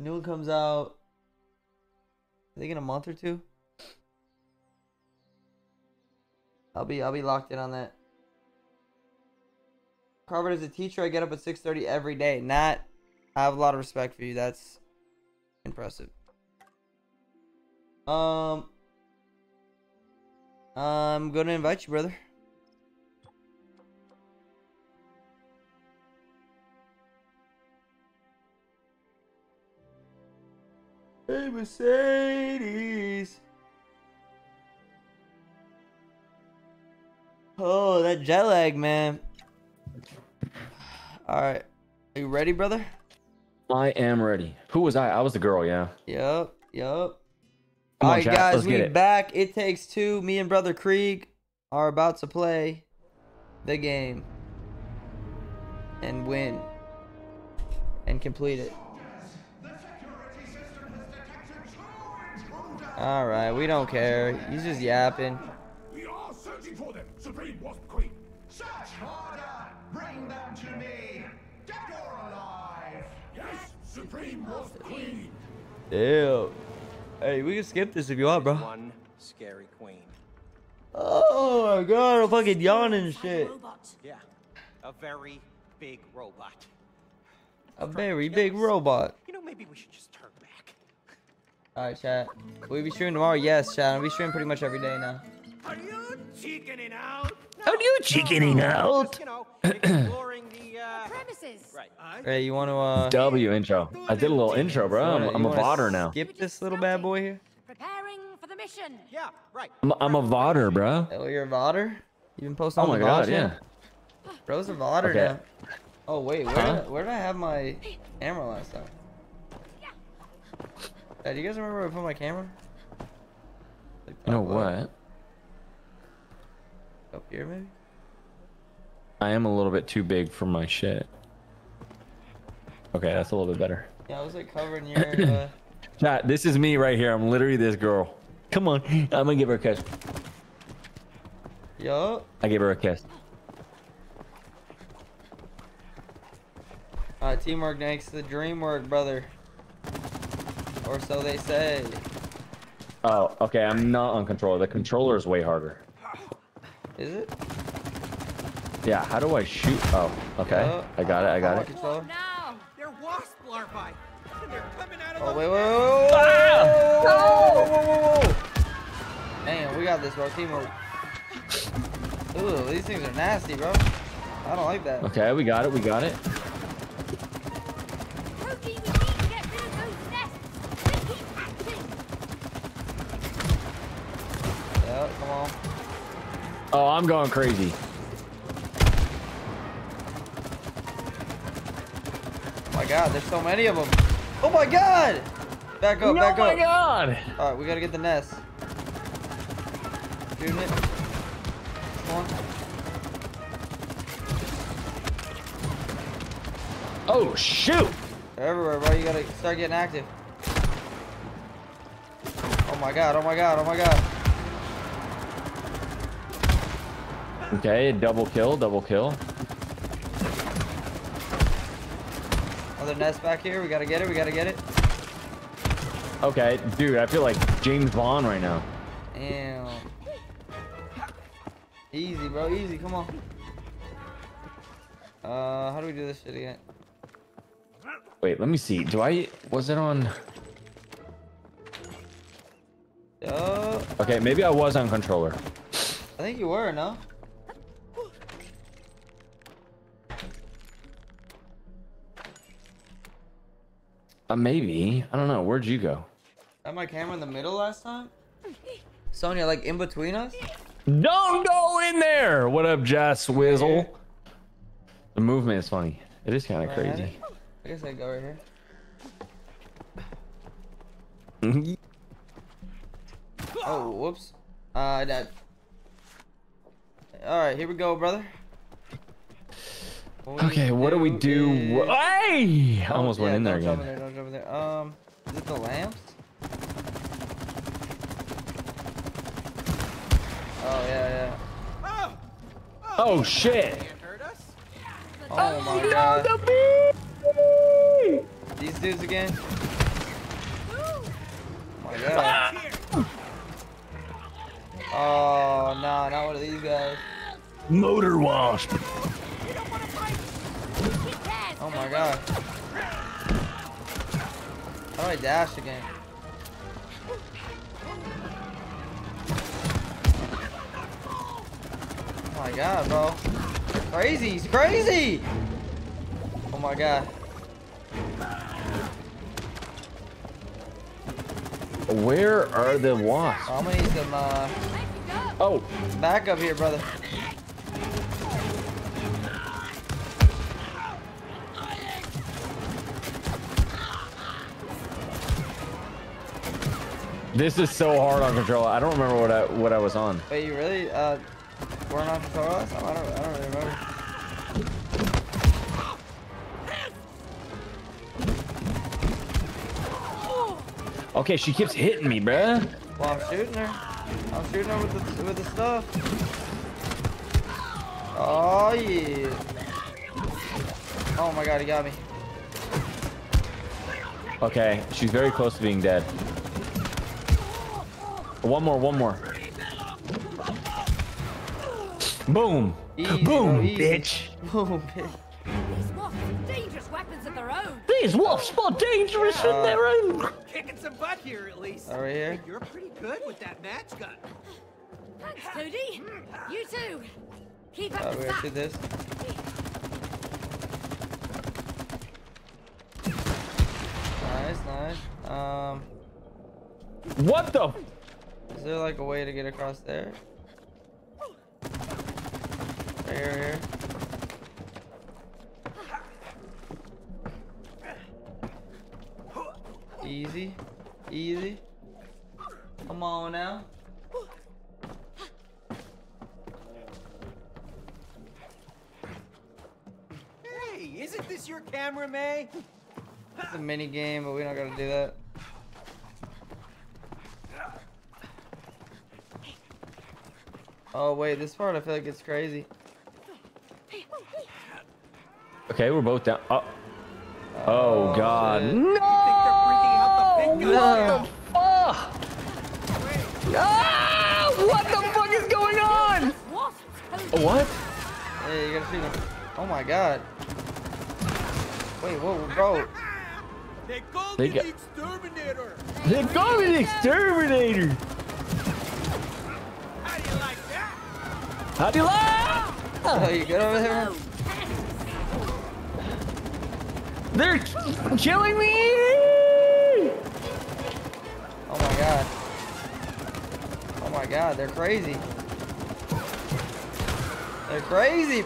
New one comes out. I think in a month or two. I'll be I'll be locked in on that. Carver, as a teacher, I get up at 6:30 every day. Nat, I have a lot of respect for you. That's impressive. Um, I'm gonna invite you, brother. Hey, Mercedes. Oh, that jet lag, man. All right, are you ready, brother? I am ready. Who was I? I was the girl, yeah. Yep, yep. Come All on, right, chat, guys, let's we get it. back. It takes two. Me and brother Krieg are about to play the game and win and complete it. All right, we don't care. He's just yapping. We are searching for them, Supreme Wasp Queen. Search harder! Bring them to me! Dead or alive! Yes, Supreme Wasp Queen. Ew. Hey, we can skip this if you want, bro. One scary queen. Oh my god, I'm fucking yawning and shit. Yeah, a very big robot. A very big robot. You know, maybe we should just turn back. Alright, chat. Will we be streaming tomorrow? Yes, chat. I'll be streaming pretty much every day now. Are you chickening out? How do you chickening out? Just, you know, exploring the uh, Premises. right. Hey, you want to, uh... W intro. I did a little intro, bro. you I'm, I'm a wanna vodder now. Skip this little bad boy here. Preparing for the mission. Yeah, right. I'm, I'm a vodder, bro. Oh, you're a vodder? You've been posting Oh on my the god, VOD yeah. channel? Bro's a vodder Okay. now. Oh, wait. Where, Huh? did, where did I have my camera last time? Hey, do you guys remember where I put my camera? Like, You know what? Up here, maybe? I am a little bit too big for my shit. Okay, that's a little bit better. Yeah, I was like covering your, uh... Chat, this is me right here. I'm literally this girl. Come on. I'm gonna give her a kiss. Yo. I gave her a kiss. Uh, teamwork makes the dream work, brother. Or so they say. Oh, okay. I'm not on controller. The controller is way harder. Is it? Yeah, how do I shoot? Oh, okay. Yo. I got it. I got Oh, it. Controller. Now. They're wasp larvae. They're coming out of Oh, those wait, wait, wait, wait, wait, whoa, whoa, whoa, whoa. Damn, we got this, bro. Teamwork. Ooh, these things are nasty, bro. I don't like that. Okay, we got it. We got it. Cody, we need to get rid of those nests. They keep acting. Yeah, come on. Oh, I'm going crazy. Oh my god, there's so many of them. Oh my god! Back up, oh back up. Oh my god! Alright, we gotta get the nest. Shooting it. Come on. Oh shoot! They're everywhere, bro. You gotta start getting active. Oh my god, oh my god, oh my god. Okay, double kill, double kill. Another nest back here. We gotta get it, we gotta get it. Okay, dude, I feel like James Bond right now. Damn. Easy, bro. Easy. Come on. Uh, how do we do this shit again? Wait, let me see. Do I was it on? Yo, Okay, maybe I was on controller. I think you were, no? Uh, maybe. I don't know. Where'd you go? Had my camera in the middle last time? Sonya, like in between us? Don't go in there. What up, Jess Wizzle? The movement is funny. It is kind of Right. crazy. I guess I go right here. Oh, whoops. Uh, I died. Alright, here we go, brother. What okay, what to do we do? is- Hey! I almost Oh, went yeah, in there don't jump again. There, don't jump in there. Um, is it the lamps? Oh yeah, yeah. Oh, Oh shit! can't hurt us. Oh my no, god. the bee! These dudes again? my god. Oh, no, not one of these guys. Motor wasp. You don't want to fight. Keep tabs. Oh my god. How do I dash again? Oh my god, bro. Crazy, he's crazy! Oh my god. Where are the wasps? I'm gonna need some uh, Make it go. Oh, back up here, brother. This is so hard on control. I don't remember what I what I was on. Wait, you really uh weren't on control last time? I don't I don't really remember. Okay, she keeps hitting me, bruh. Well I'm shooting her. I'm shooting her with the with the stuff. Oh yeah. Oh my god, he got me. Okay, she's very close to being dead. One more, one more. Boom. Easy, Boom, bro, easy. bitch. Boom, bitch. These wasps have dangerous weapons of their own. These wasps are dangerous in Uh, their own. Kicking some butt here, at least. Over here. You're pretty good with that match gun. Thanks, Tootie. You too. Keep up Oh, the we gotta shoot this. Nice, nice. Um, What the? Is there like a way to get across there? Right here, here. Easy, easy. Come on now. Hey, isn't this your camera, May? It's a mini game, but we don't gotta do that. Oh wait, this part I feel like it's crazy. Okay, we're both down. Oh, oh God. shit. No! Think they're out the big No. guns Fuck! Ah! What the fuck is going on? Wasps, What? Hey, you gotta shoot him. Oh my god. Wait, whoa, bro. They called They me got- the exterminator. They call me the exterminator. How do you like that? How do you like? Oh, you good over there? They're killing me. Oh my god. Oh my god, they're crazy. They're crazy.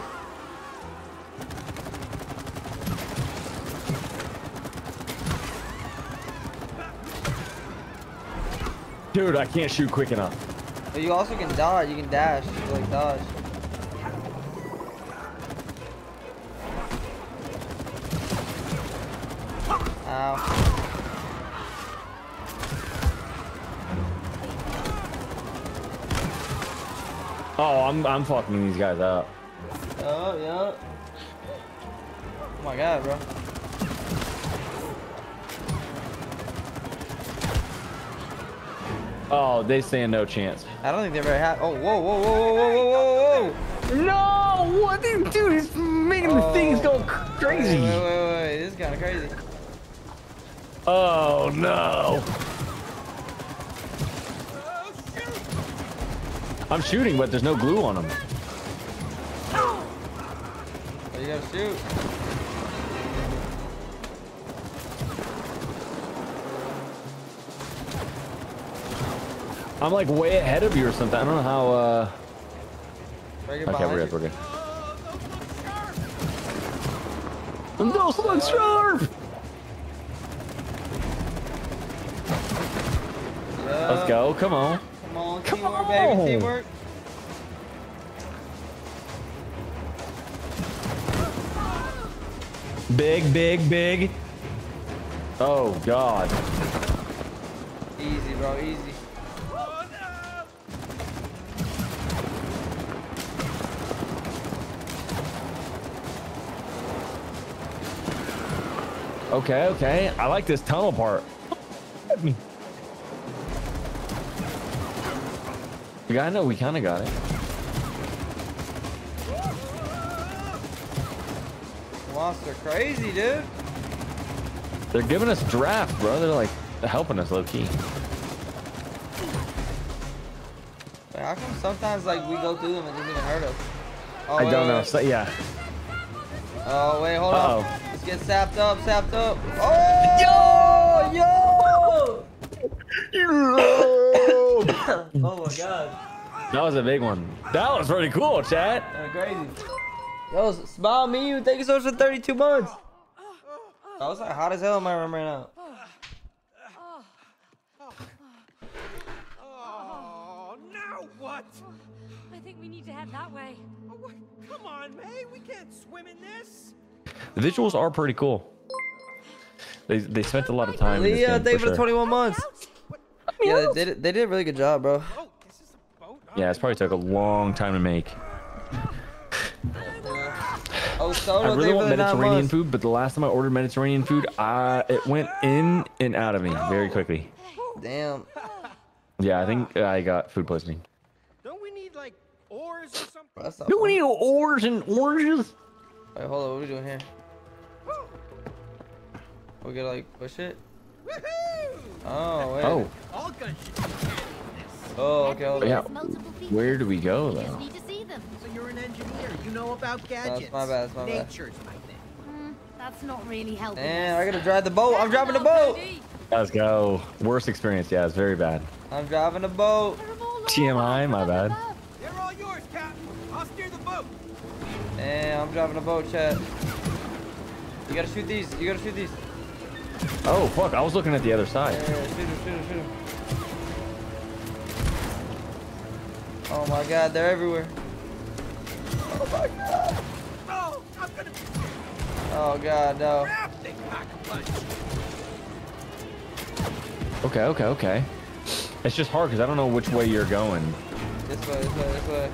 Dude, I can't shoot quick enough. But you also can dodge. You can dash. You like dodge. Ow. Oh, I'm I'm fucking these guys up. Oh, yeah. Oh my god, bro. Oh, they stand no chance. I don't think they ever had. Oh, whoa, whoa, whoa, whoa, whoa, whoa, whoa! No! What this dude is making oh. the things go oh, crazy. Wait, wait, wait, wait. this is kind of crazy. Oh no! I'm shooting, but there's no glue on them. Oh, you gotta shoot. I'm like way ahead of you or something. I don't know how. uh... Okay, we're good. We're good. Those look sharp. Yeah. Let's go. Come on. Come on, Come teamwork, on. baby, teamwork. Big, big, big. Oh God. Easy, bro, easy. Okay, okay. I like this tunnel part. Yeah, I know we kind of got it. Monster crazy, dude. They're giving us draft, bro. They're like helping us low key. How come sometimes like we go through them and it doesn't even hurt us? Oh, I wait, don't wait, know. wait. So, yeah. Oh wait, hold Uh-oh. on. Let's get sapped up, sapped up. Oh, yo, yo! oh my god, That was a big one. That was pretty cool, chat. that's crazy. Yo, smile me, you. Thank you so much for 32 months. I was like hot as hell in my room right now. Oh, now what? I think we need to head that way. Oh, what? Come on, May. We can't swim in this. The visuals are pretty cool. They they spent a lot of time. in this Leah, game, thank you for for sure. 21 months. Yeah, they did, they did a really good job, bro. Oh, this is a boat. Yeah, it's probably took a long time to make. Oh, I really want for the nine Mediterranean food, but the last time I ordered Mediterranean food, uh, it went in and out of me very quickly. Damn. Yeah, I think I got food poisoning. Don't we need like oars or something? That's not Do we fun. need oars and oranges? Wait, hold on, what are we doing here? We gotta like push it? Oh, wait. Oh, All guns should be Oh, okay, hold on. Yeah. Where do we go We just though? need to see them. So you're an engineer. You know about gadgets. my bad, that's my bad. Nature's my thing. Mm, that's not really helping. Man, us. I gotta drive the boat. I'm driving the boat. Let's go. Worst experience. Yeah, it's very bad. I'm driving the boat. TMI, my bad. They're all yours, Captain. I'll steer the boat. And I'm driving a boat, chat. You gotta shoot these. You gotta shoot these. Oh fuck! I was looking at the other Yeah, side. yeah, shoot him, shoot him, shoot him. Oh my god, they're everywhere. Oh my god. Oh, I'm gonna be Oh god, no. trapped. They pack a punch. Okay, okay, okay. It's just hard because I don't know which way you're going. This way, this way, this way.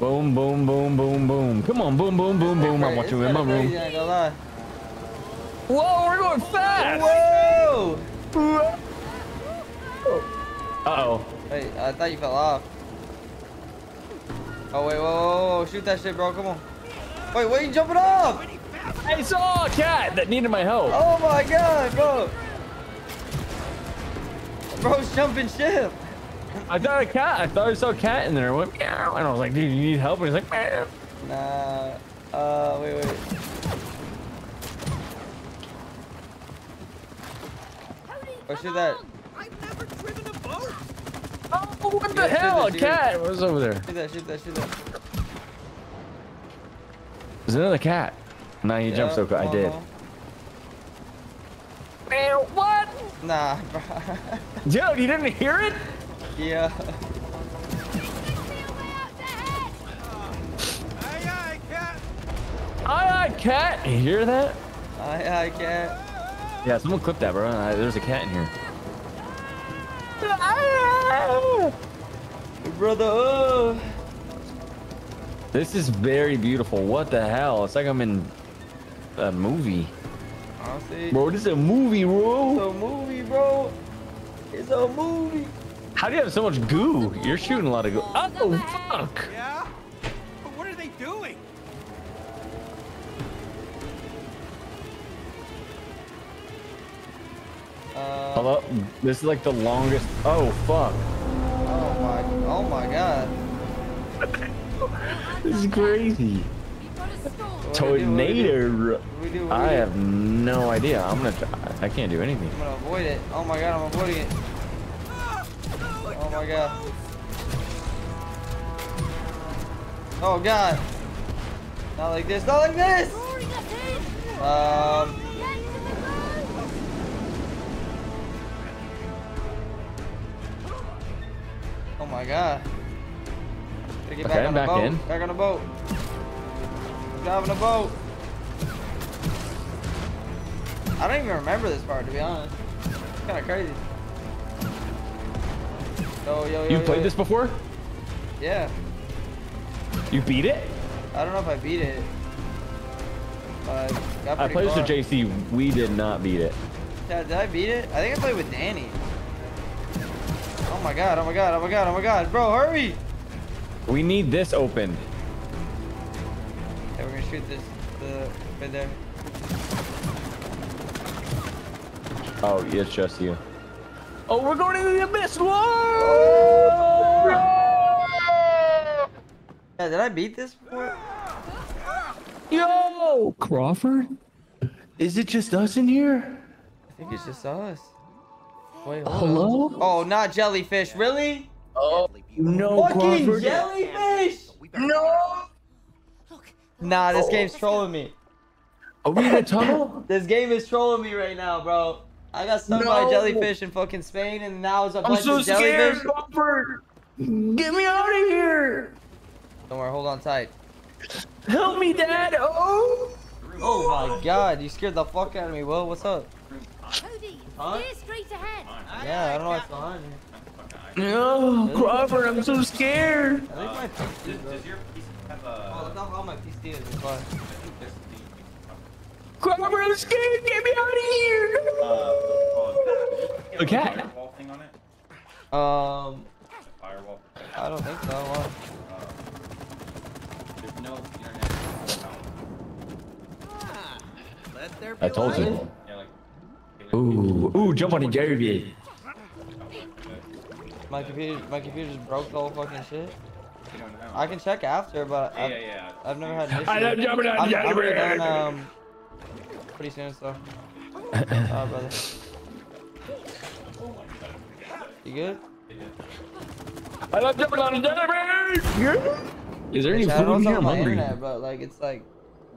Boom, boom, boom, boom, boom. Come on, boom, boom, boom, boom. I'm watching you in my room. I ain't gonna. Whoa, we're going fast. Whoa! Uh oh. Wait, I thought you fell off. Oh wait, whoa, whoa, whoa, shoot that shit, bro. Come on. Wait, why are you jumping off? I saw a cat that needed my help. Oh my god, bro. Bro's jumping ship. I thought a cat. I thought I saw a cat in there. I went meow, and I was like, "Dude, you need help?" And he's like, meow. Nah. Uh, wait, wait. Oh, shoot that. I've never driven a boat. "Oh, what the Yeah, shoot hell? A cat was over there." Shoot that, shoot that, shoot that. There's another cat. Nah, he jumped so Yeah, quick. I come on, did. come Meow, what? Nah, bro. Dude, you didn't hear it? Yeah. Aye, aye, cat. Aye, aye, cat. You hear that? I, I can't. Yeah, someone clip that, bro. Uh, There's a cat in here. Brother, oh. This is very beautiful. What the hell? It's like I'm in a movie. Honestly, Bro, this is a movie, it's a movie, bro. It's a movie. How do you have so much goo? You're shooting a lot of goo. Oh, fuck. Yeah? But what are they doing? Uh, Hello? This is like the longest. Oh, fuck. oh my, oh my god. This is crazy. We've got a storm. What do we do, what do we do? Tornado. What do we do? What do I have no idea. I'm gonna try. I can't do anything. I'm gonna avoid it. Oh my god, I'm avoiding it. Oh my god. Oh god. Not like this, not like this! Roaring us in. Um, Get to the boat. oh my god. Gotta get Okay, back on the back boat. in. Back on the boat. Driving a boat. I don't even remember this part, to be honest. It's kind of crazy. Oh, yo, yo, yo, You yo, played yo. this before? Yeah. You beat it? I don't know if I beat it. But I got I pretty played this with JC. We did not beat it. Yeah, did I beat it? I think I played with Danny. Oh my god, oh my god, oh my god, oh my god. Bro, hurry! We need this opened. Okay, we're gonna shoot this the right there. Oh, yeah, it's just you. Oh, we're going into the abyss. Whoa! Yeah, did I beat this before? Yo, Crawford. Is it just us in here? I think it's just us. Wait, hold on. Hello? Oh, not jellyfish, really? Oh, no, Fucking Crawford. jellyfish! No. Nah, this oh. game's trolling me. Are we in a tunnel? This game is trolling me right now, bro. I got stung by a jellyfish in fucking Spain, and now it's a I'm bunch so of scared, jellyfish. Crawford. Get me out of here. Don't worry, hold on tight. Help me, Dad. Oh. Oh my god, you scared the fuck out of me, Will. What's up? Cody, Huh? steer straight ahead. Yeah, I don't know what's behind you. Oh, no, Crawford, I'm so scared. I think my PC, bro. Does your piece have Oh, a? look how my PC is. It's fine. Crawford, I'm scared. Get me out of here. A cat. Firewall thing on it. Um, Firewall. I don't think so. Why? There's no internet. Let there be I told light. you. Yeah, like. Ooh, ooh, jump on the Jerry. My computer, my computer just broke the whole fucking shit. You don't know. I can check after, but I've, yeah, yeah. I've never had an issue. I love jumping on I'm, the I'm gonna be Jerry. done, um, pretty soon, so. Alright, brother. You good? I love jumping on the Jerry. Is there any Yeah, I don't food in here? I'm hungry. internet, but like it's like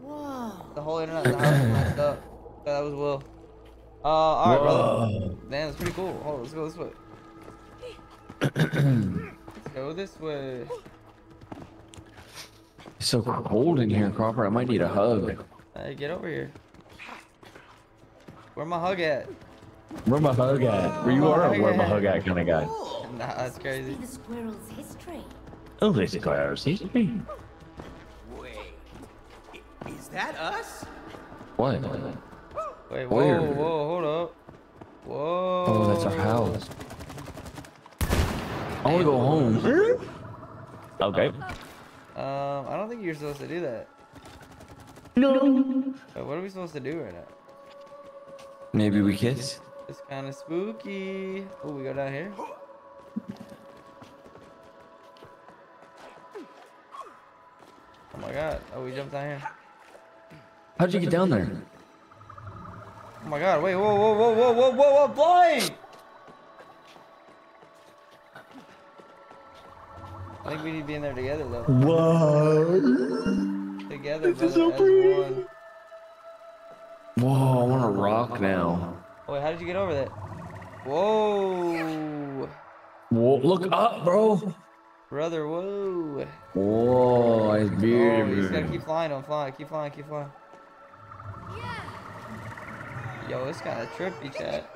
Whoa. the whole internet the house is messed up. Yeah, that was Will. Uh, alright, brother. Whoa. Man, that's pretty cool. Hold on, let's go this way. let's go this way. It's so cold in here, Cropper. I might need a hug. Hey, get over here. Where my hug at? Where my hug at? Where you are? Or where my hug at kind of guy? Nah, that's Be crazy. the squirrel's history. Oh, this is Claire's history. Wait. Is that us? What? Wait, whoa, Where? whoa, hold up. Whoa. Oh, that's our house. I want to go home. Okay. Um, I don't think you're supposed to do that. No. Wait, what are we supposed to do right now? Maybe we kiss. It's kind of spooky. Oh, we go down here. Oh my god. Oh, we jumped down here. How'd you get down there? Oh my god. Wait, whoa, whoa, whoa, whoa, whoa, whoa, whoa, flying! I think we need to be in there together, though. Whoa. Together, This is brother, so as pretty. one. Whoa, I want to rock now. Wait, how did you get over that? Whoa. Whoa, look up, bro. Brother, whoa. Whoa, it's Oh, you just gotta keep flying, don't fly. Keep flying, keep flying. Yeah. Yo, it's kind of trippy, chat.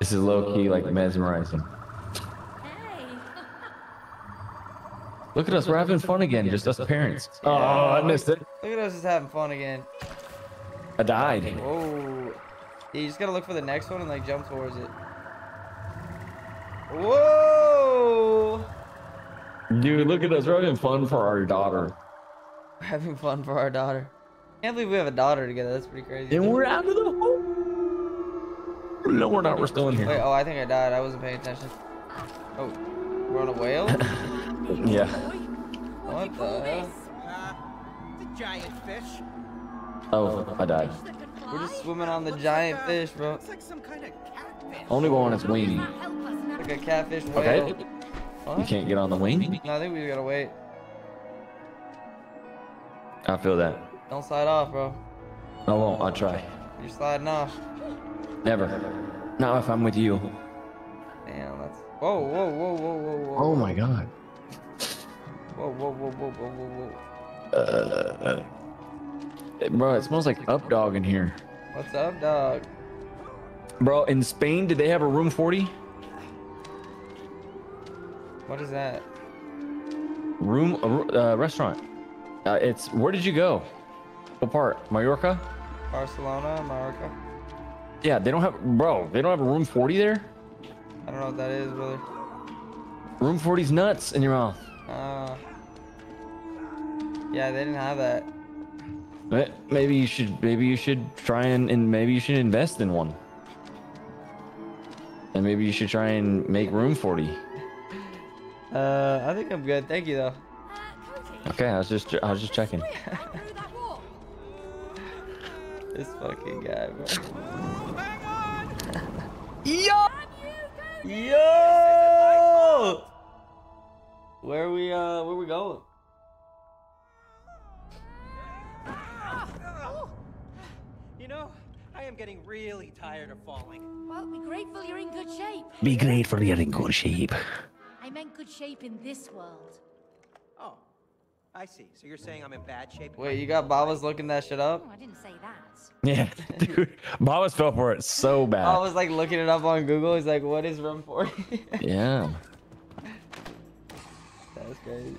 This is low key like mesmerizing. Look at us, we're having fun again, just us parents. Oh, I missed it. Look at us just having fun again. I died. Whoa. Yeah, you just gotta look for the next one and like jump towards it. Whoa! Dude, look at us, we're having fun for our daughter. We're having fun for our daughter. Can't believe we have a daughter together. That's pretty crazy. And we're out of the home. No, we're not, we're still in Wait, here. oh, I think I died. I wasn't paying attention. Oh, we're on a whale? Yeah. What the hell? Uh, the giant fish. Oh, I died. That can fly. We're just swimming on the giant fish, bro. Looks like some kind of catfish. Only go on its wing. Help us now. Like a catfish whale. Okay. What? You can't get on the wing? No, I think we gotta wait. I feel that. Don't slide off, bro. I won't, I'll try. You're sliding off. Never. Not if I'm with you. Damn, that's. Whoa, whoa, whoa, whoa, whoa, whoa. Oh my god. Whoa, whoa, whoa, whoa, whoa, whoa, whoa. Uh, bro, it smells like up dog in here. What's up, dog? Bro, in Spain, did they have a room 40? What is that? Room, uh, restaurant. Uh, it's, where did you go? What part? Mallorca? Barcelona, America. Yeah, they don't have, bro. They don't have a room 40 there. I don't know what that is, brother. Room 40's nuts in your mouth. Yeah, they didn't have that. Eh, Maybe you should. Maybe you should try and, and maybe you should invest in one. And maybe you should try and make room 40. Uh, I think I'm good. Thank you, though. Uh, Okay, I was just I was just checking. right through that wall. This fucking guy, bro. Damn you, Yo! Where we uh where we going? Know, I am getting really tired of falling. Well, be grateful you're in good shape. Be grateful you're in good shape. I meant good shape in this world. Oh, I see. So you're saying I'm in bad shape? Wait, you got Baba's looking that shit up? Oh, I didn't say that. Yeah, dude. Bob fell for it so bad. I bad. was like looking it up on Google. He's like, what is room 40? Yeah. That's crazy.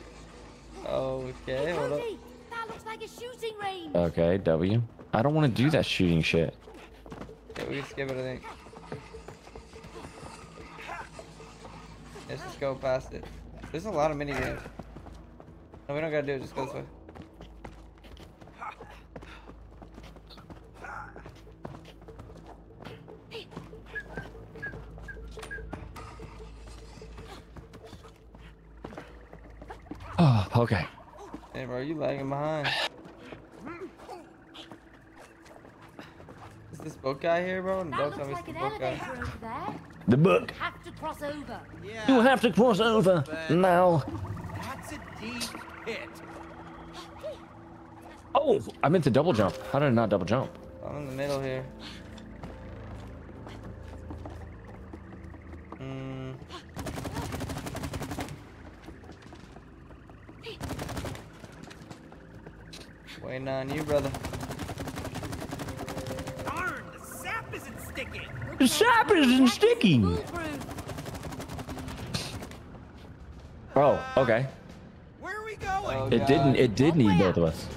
Okay, hold up. Cody, that looks like a shooting range. Okay, W. I don't want to do that shooting shit. We skip it, I think. Let's just go past it. There's a lot of mini games. No, we don't gotta do it. Just go this way. Oh, okay. Hey, bro, you lagging behind. This boat guy here, bro? That Don't tell me it's the an boat guy. elevator over there. The book. Have to cross over. Yeah. You have to cross over now. That's a deep pit. Oh, I meant to double jump. How did I not double jump? I'm in the middle here. Hmm. Waiting on you, brother. Darn, the sap. The sap isn't sticky. Oh, okay. Where are we going? Oh, It God. didn't. It did need both of us.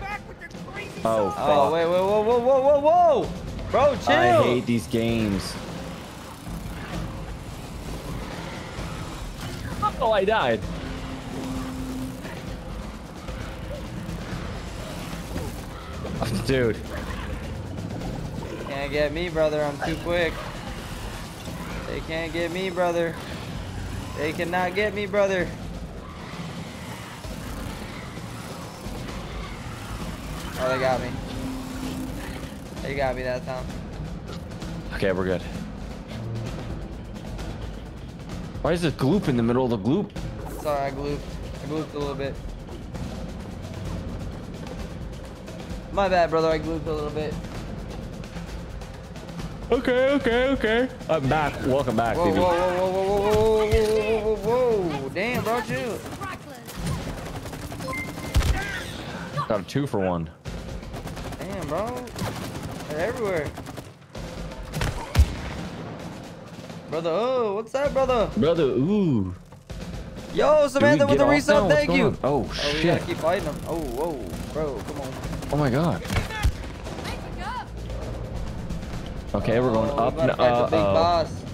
Back with crazy Oh, selves. Oh, wait, wait, whoa, whoa, whoa, whoa, whoa! Bro, chill! I hate these games. Oh, I died. Dude, Can't get me, brother. I'm too quick. They can't get me, brother. They cannot get me, brother. Oh, they got me. They got me that time. okay, we're good. Why is this gloop in the middle of the gloop? Sorry, I glooped. I glooped a little bit. My bad, brother. I glooped a little bit. Okay, okay, okay. I'm back. Welcome back, Whoa, baby. whoa, whoa, whoa, whoa, whoa, whoa, whoa, whoa, whoa, whoa. Damn, bro, chill. A two for one. Damn, bro. They're everywhere. Brother, oh, what's that, brother? Brother, ooh. Yo, Samantha with the resub, thank you. on? Oh, Oh, we shit. gotta keep fighting them. Oh, whoa, bro, come on. Oh my god. Okay, we're going Oh, we up. about and to fight the big uh, boss.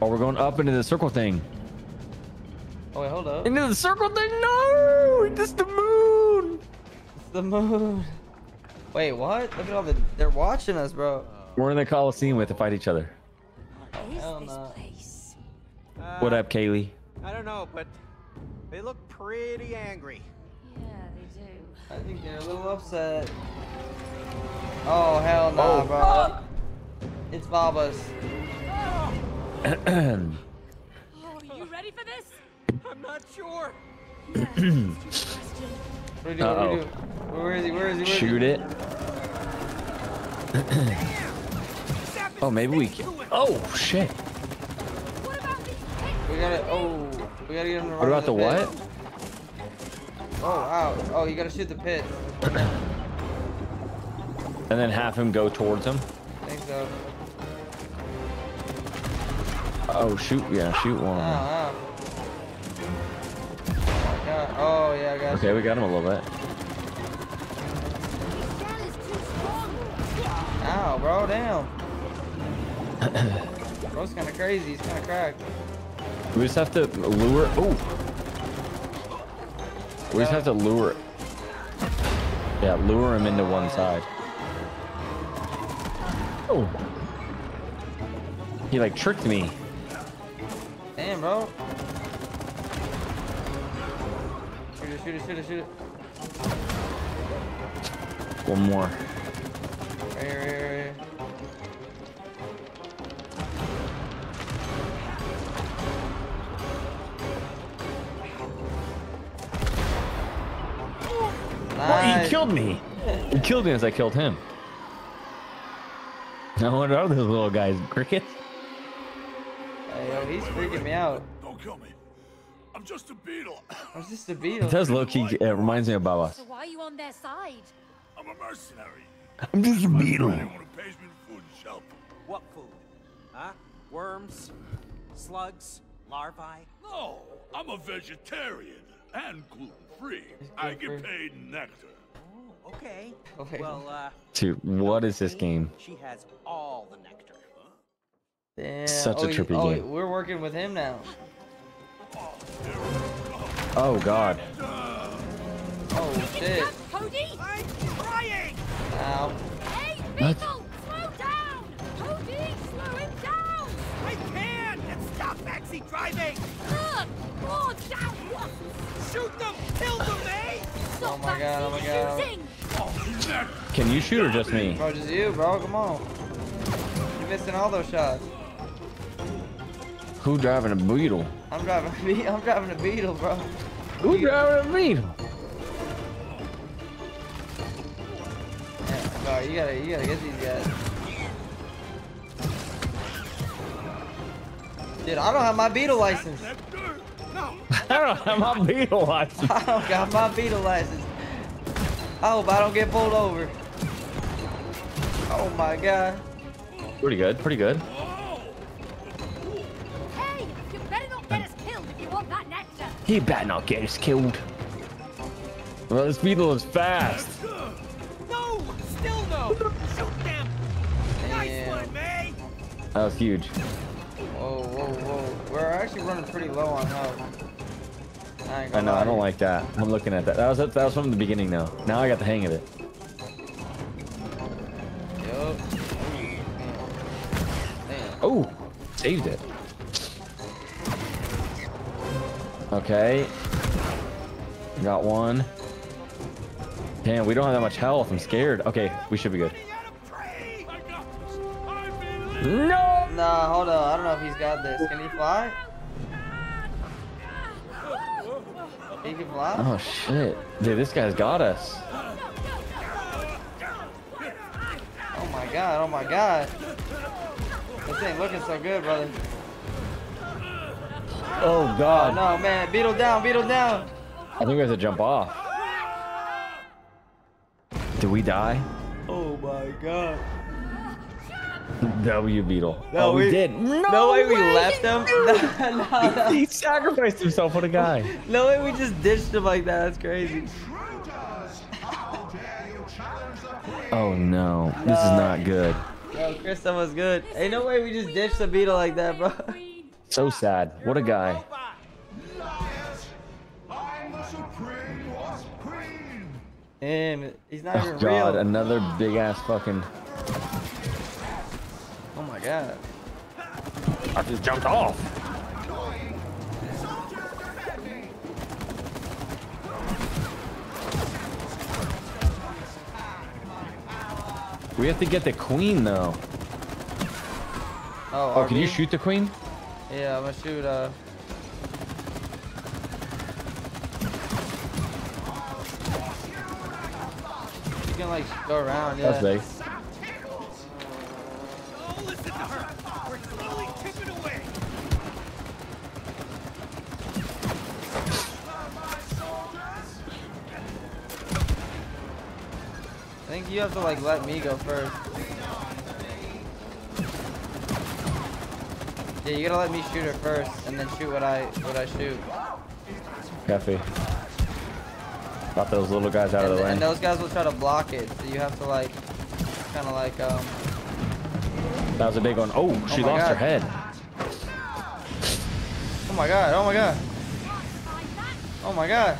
Oh, we're going up into the circle thing. Oh, wait, hold up. Into the circle thing? No! It's the moon! It's the moon. Wait, what? Look at all the. They're watching us, bro. We're in the Coliseum with to fight each other. What is hell this no. place? Uh, What up, Kaylee? I don't know, but they look pretty angry. Yeah, they do. I think they're a little upset. Oh, hell nah, Oh. bro. It's Baba's. Oh, are you ready for this? I'm not sure. Yeah, it's just a do we do? What do we Uh-oh. do? Where is he? Where is he? Where is Shoot he? it. Oh, maybe we can. Oh, shit. What about? We gotta. Oh, we gotta get him to What about the in pit. what? Oh, wow. Oh, you gotta shoot the pit. And then have him go towards him. I think so. Oh, shoot. Yeah, shoot one. Oh, them. wow. Oh. Oh, yeah, I got Okay, we got him a little bit. This gal is too strong. Wow, bro, damn. Bro's kind of crazy. He's kind of cracked. We just have to lure. Oh. We just have to lure. Yeah, lure him into one side. Oh. He like tricked me. Damn, bro. Shoot it, shoot it, shoot it, shoot it. One more. Right here, right here. Oh, he killed me. He killed me as I killed him. Now what are those little guys? Crickets? Hey, yo, he's freaking me out. Don't kill me. I'm just a beetle. What's this a beetle? It does low key. It reminds me of Baba. So why are you on their side? I'm a mercenary. I'm just a beetle. Anyone who pays me food and shelter. What food? Huh? Worms? Slugs? Larvae? No, I'm a vegetarian and gluten-free. I get paid nectar. Okay. Okay. Well, uh, Dude, what is this game? she has all the nectar. Damn. Such a oh, he- trippy oh, game. we're working with him now. Oh god. Oh shit. Cody! I'm trying! Ow. Hey, What? Slow down! Cody, slow him down! I can! And stop backseat driving! Look! More down! Shoot them! Kill them, eh? Stop my God, oh my God. Can you shoot or just me? Bro, just you, bro. Come on. You're missing all those shots. Who driving a beetle? I'm driving. a be- I'm driving a beetle, bro. Who driving a beetle? Yeah, bro, you gotta, you gotta get these guys. Dude, I don't have my beetle license. Nectar? I don't have my beetle license. I don't got my beetle license. I hope I don't get pulled over. Oh my god. Pretty good, pretty good. Hey! You better not get us killed if you want that nectar! He better not get us killed. Well, this beetle is fast. No! Still no! Shoot them! Nice one, May! That was huge. We're actually running pretty low on health. I, I gonna know, I don't like that. I'm looking at that. That was that was from the beginning though. Now I got the hang of it. Yup. Damn. Oh, saved it. Okay. Got one. Damn, we don't have that much health. I'm scared. Okay, we should be good. I got this. I believe. No! Nah, hold on. I don't know if he's got this. Can he fly? He can fly? Oh shit. Dude, this guy's got us. Oh my god, oh my god. This ain't looking so good, brother. Oh Oh god. no, man. Beetle down, beetle down. I think we have to jump off. Did we die? Oh my god. W Beetle. No, oh, we, we- did. No, way we left him. No, no, no. he sacrificed himself for the guy. No way we just ditched him like that. That's crazy. Intruders! How dare you challenge the queen? Oh no, this is not good. Yo, Chris, was good. Ain't no way we just ditched the beetle like that, bro. So sad. What a guy. Robot. Liars! I'm the supreme wasp queen! And he's not Oh even god, real. another big ass fucking. God. I just jumped off. We have to get the queen though. Oh, Oh, can you shoot the queen? Yeah, I'm gonna shoot. Uh. You can like go around. Yeah. That's big. Oh, listen to her! We're slowly tipping away! I think you have to like let me go first. Yeah, you gotta let me shoot her first, and then shoot what I what I shoot. Cafe. Got those little guys out And, of the way. and those guys will try to block it, so you have to like, kind of like um, That was a big one. Oh, she my lost her head. Oh my god, oh my god. Oh my god.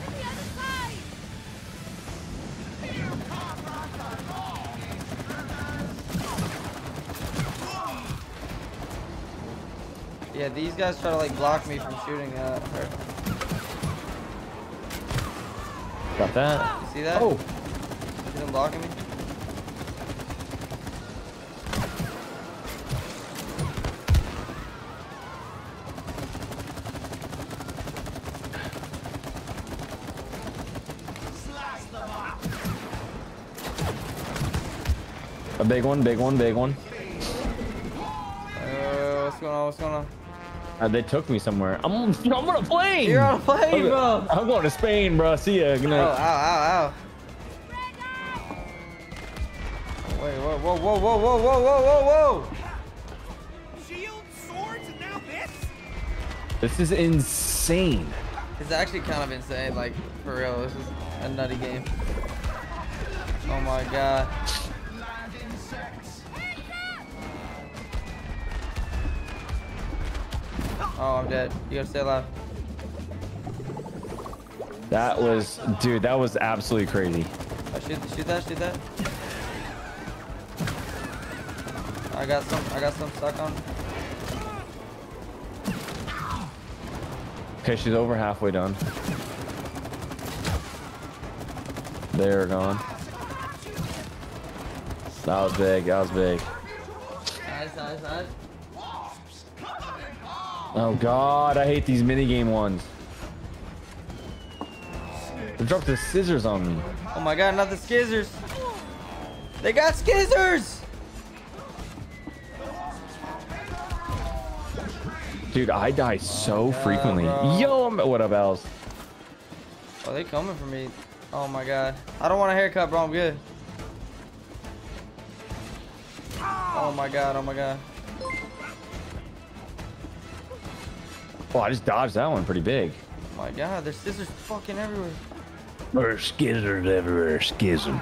Yeah, these guys try to like block me from shooting uh, her. Got that. You see that? Oh, See them blocking me? a big one, big one, big one. Uh, what's going on? What's going on? Uh, they took me somewhere. I'm, I'm on a plane. You're on a plane, I'm, bro. I'm going to Spain, bro. See ya. Good Oh, night. ow, ow, ow. Wait, whoa, whoa, whoa, whoa, whoa, whoa, whoa, whoa, whoa! Shield, swords, and now this? This is insane. It's actually kind of insane, like, for real. This is a nutty game. Oh my god. Oh, I'm dead. You gotta stay alive. That was, dude, that was absolutely crazy. Oh, shoot, shoot that, shoot that. I got some, I got some stuck on. Okay, she's over halfway done. They're gone. That was big. That was big. Nice, nice, nice. Oh god, I hate these minigame ones. They dropped the scissors on me. Oh my god, not the skizzers. They got skizzers! Dude, I die so God, frequently. bro. Yo, I'm, what up, Als? Oh, they coming for me. Oh my god. I don't want a haircut, bro. I'm good. Oh my god, oh my god. Oh, I just dodged that one pretty big. Oh my god, there's scissors fucking everywhere. There's scissors everywhere, schism.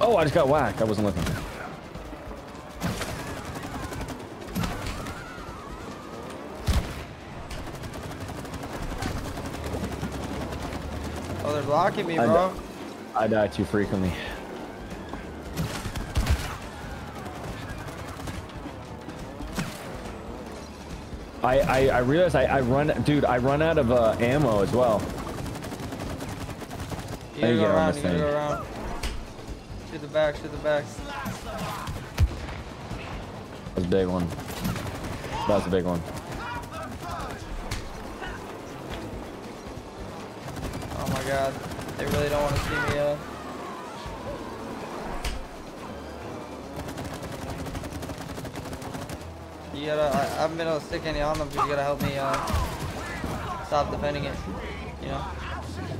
Oh, I just got whacked. I wasn't looking. Oh, they're blocking me, I bro. I die too frequently. I I, I realize I, I run, dude. I run out of uh, ammo as well. You gotta There you go go, around, you gotta go around. Shoot the back, shoot the back. That's a big one. That's a big one. Oh my god. They really don't want to see me, uh. Gotta, I, haven't been able to stick any on them, but you gotta help me, uh, stop defending it, you know?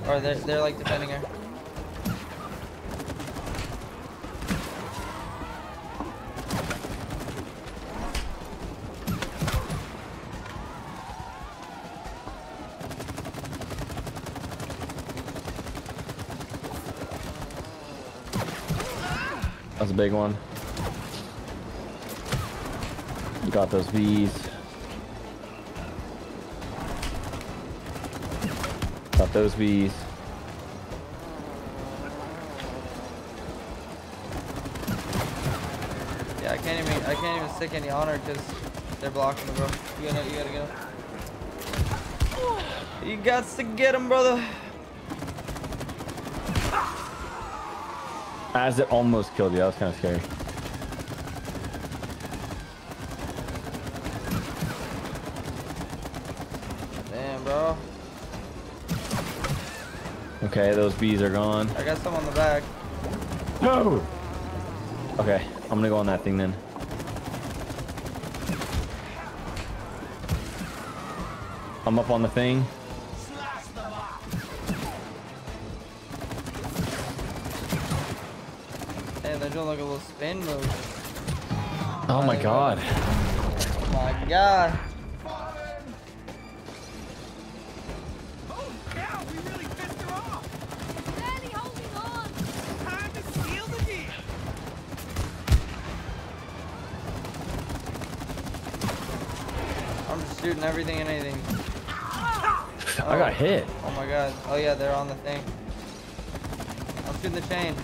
Or they're, they're like defending her. That's a big one. Got those V's. Got those V's. Yeah, I can't even, I can't even stick any honor because they're blocking me, bro. You gotta, you gotta get 'em. You got to get him, brother. As it almost killed you. That was kind of scary. Damn, bro. Okay, those bees are gone. I got some on the back. No! Okay, I'm gonna go on that thing then. I'm up on the thing. Damn, they're doing like a little spin move. Oh my god. Oh my god. Everything and anything. I got hit. Oh my god. Oh yeah, they're on the thing. I'm shooting the chain.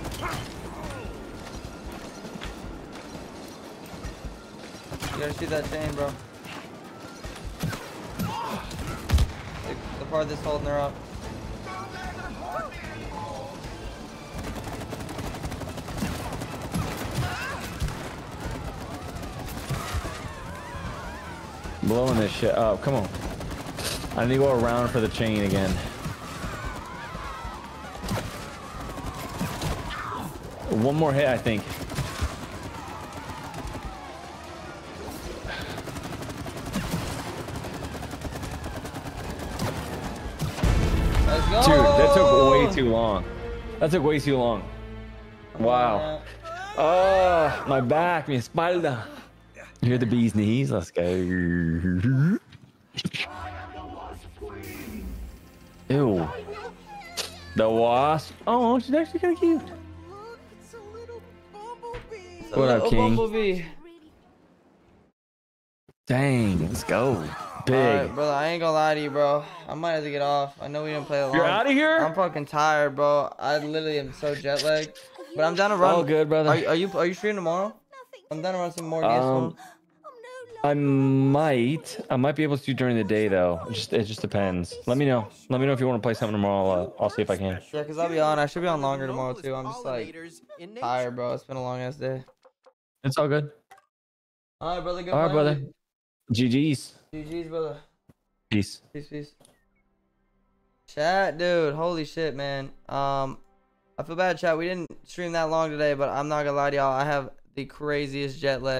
You gotta shoot that chain, bro. The, the part that's holding her up. Blowing this shit up. Come on. I need to go around for the chain again. One more hit, I think. Dude, that took way too long. That took way too long. Wow. Oh, my back, mi espalda. You hear the bee's knees? Let's go. Ew. The wasp. Oh, she's actually kind of cute. It's a little bumblebee. What up, Oh, King? Bumblebee. Dang, let's go. Big. Alright, brother, I ain't gonna lie to you, bro. I might have to get off. I know we didn't play a lot. You're outta here? I'm fucking tired, bro. I literally am so jet lagged. But I'm down to run. All good, brother. Are, you- are you are you streaming tomorrow? I'm down to run some more games. Um. I might. I might be able to do during the day though. It just it just depends. Let me know. Let me know if you want to play something tomorrow. I'll, uh, I'll see if I can. Yeah, cause I'll be on. I should be on longer tomorrow too. I'm just like pollinators in nature. tired, bro. It's been a long ass day. It's all good. All right, brother. Good All right, playing brother. GG's. GG's, brother. Peace. Peace, peace. Chat, dude. Holy shit, man. Um, I feel bad, chat. We didn't stream that long today, but I'm not gonna lie to y'all. I have the craziest jet lag.